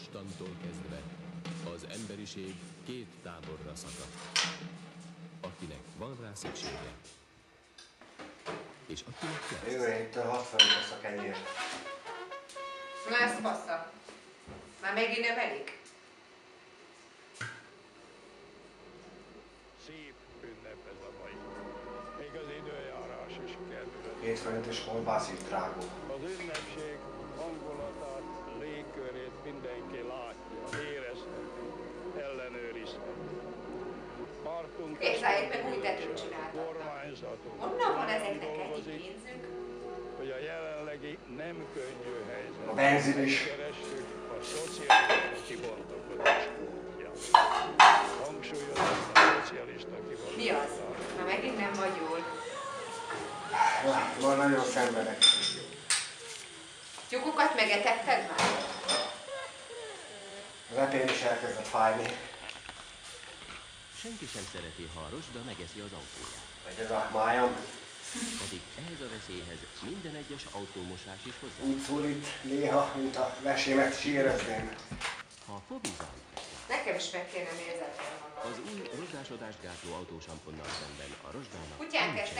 Mostantól kezdve az emberiség két táborra szakad. Akinek van rá szüksége, és akinek lesz. Jövő héttől 60 lesz a kenyér. Na ez passza. Már megint emelik? Szép ünnep ez a mai. Még az időjárás is kedves. Hétfőn is kolbász is drágul. Az ünnepség Képzeljék meg, új tetőt csináltatnak. kormányzatunk Honnan van ezeknek ennyi pénzük? hogy a jelenlegi nem könnyű helyzet. A benzin is. Keressük a szocialista kibontakozás útját. Hangsúlyozom a szocialista kibontakozás. Mi az? Már megint nem vagy jól. Ma nagyon szenvedek. Tyúkokat megetetted már? Az epén is elkezdett fájni. Senki sem szereti, ha a rozsda megeszi az autóját. Vagy ez a májam. Pedig ehhez a veszélyhez minden egyes autómosás is hozzá. Úgy szól itt néha, mint a vesémet sírezném. Ha fobizál, Nekem is meg kéne nézetni az új rozsdásodást gátló autósamponnal szemben a rozsdának nincsen ezt.